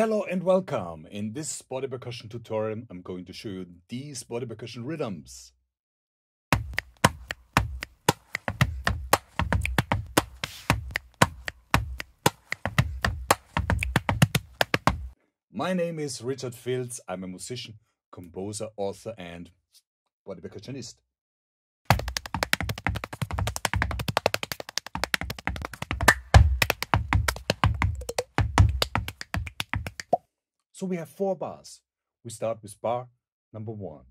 Hello and welcome. In this body percussion tutorial, I'm going to show you these body percussion rhythms. My name is Richard Filz, I'm a musician, composer, author, and body percussionist. So we have four bars. We start with bar number one.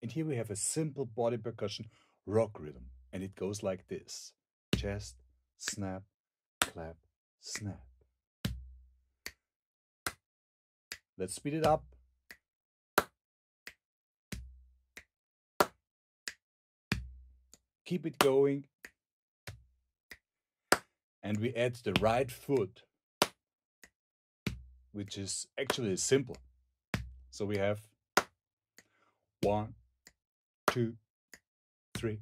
And here we have a simple body percussion rock rhythm. And it goes like this. Chest, snap, clap, snap. Let's speed it up. Keep it going. And we add the right foot which is actually simple. So we have one, two, three,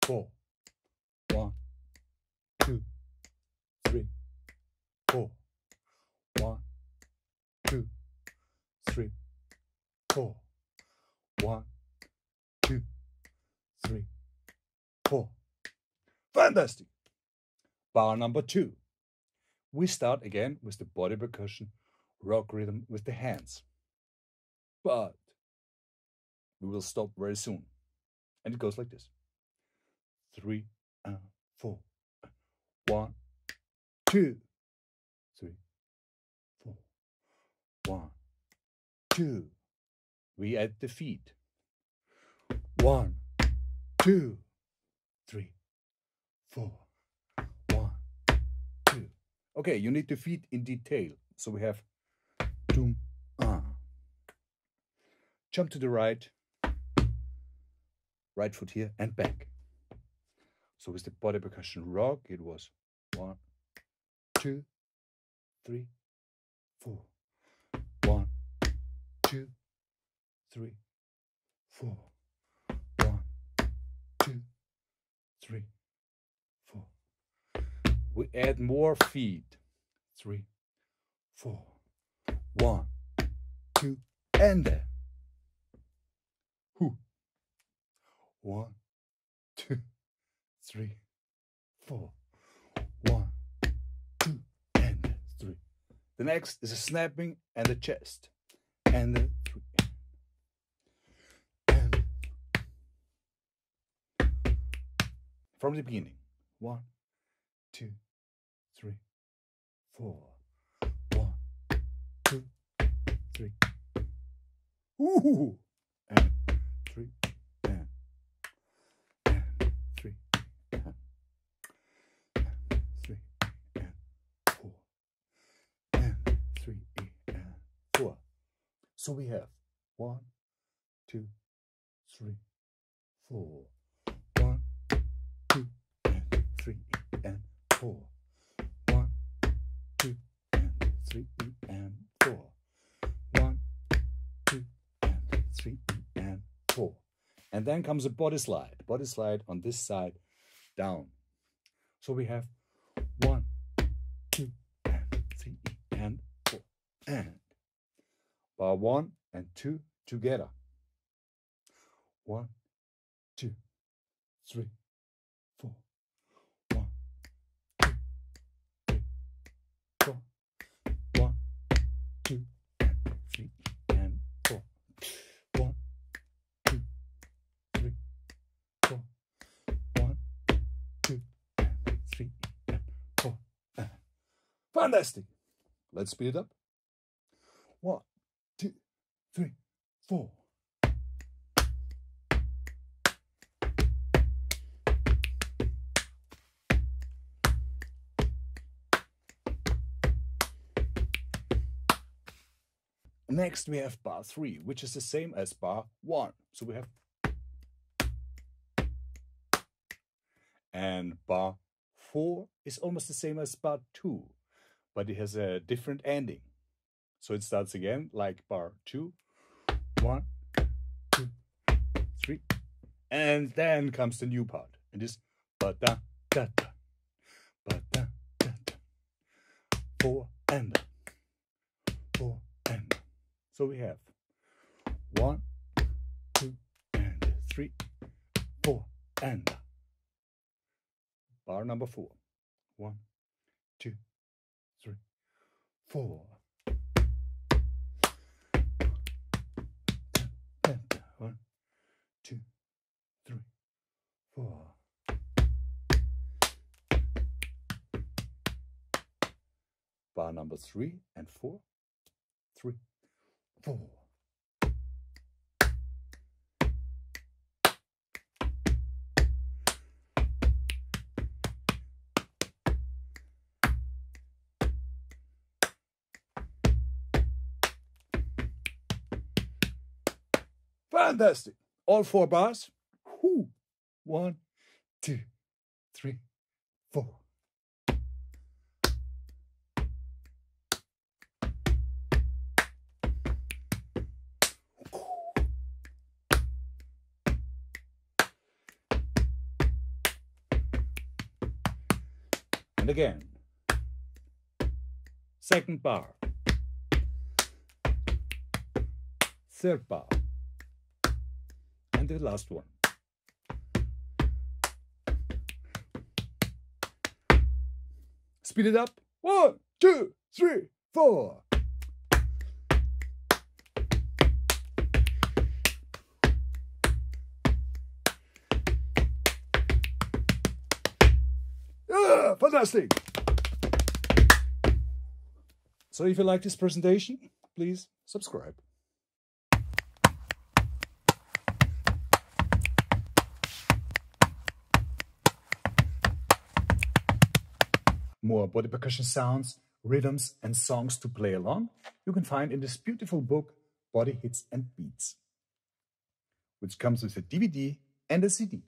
four. One, two, three, four. One, two, three, four. One, two, three, four. Fantastic. Bar number two we start again with the body percussion rock rhythm with the hands. But we will stop very soon. And it goes like this. Three, uh, four, one, two, three, four, one, two. We add the feet. One, two, three, four, Okay, you need to feed in detail. So we have doom, ah. Jump to the right, right foot here and back. So with the body percussion rock, it was one, two, three, four. One, two, three, four. One, two, three, we add more feet. Three, four, one, two, and then. Who? One, two, three, four. One, two, and three. The next is a snapping and a chest. And a three. And from the beginning. One, two, three, four. One, two, three. Ooh, and three, and, and three, and, and three, and four, and three, and four. So we have one, two, three, four. One, two, and three, and four. One, two, and three, and four. One, two, and three, and four. And then comes a body slide. Body slide on this side down. So we have one, two, and three, and four. And bar one and two together. One, two, three, Fantastic. Let's speed it up. One, two, three, four. Next, we have bar 3, which is the same as bar 1. So we have... And bar 4 is almost the same as bar 2 but it has a different ending. So it starts again like bar two, one, two, three, and then comes the new part. And this ba da da da, ba da da da, four and four and. So we have one, two, and three, four, and bar number four. One, two, four. One, two, three, four. Bar number three and four, three, four. Fantastic. All four bars. Whoo. One, two, three, four. And again. Second bar. Third bar. And the last one. Speed it up. One, two, three, four. Yeah, fantastic. So if you like this presentation, please subscribe. More body percussion sounds, rhythms, and songs to play along you can find in this beautiful book, Body Hits and Beats, which comes with a DVD and a CD.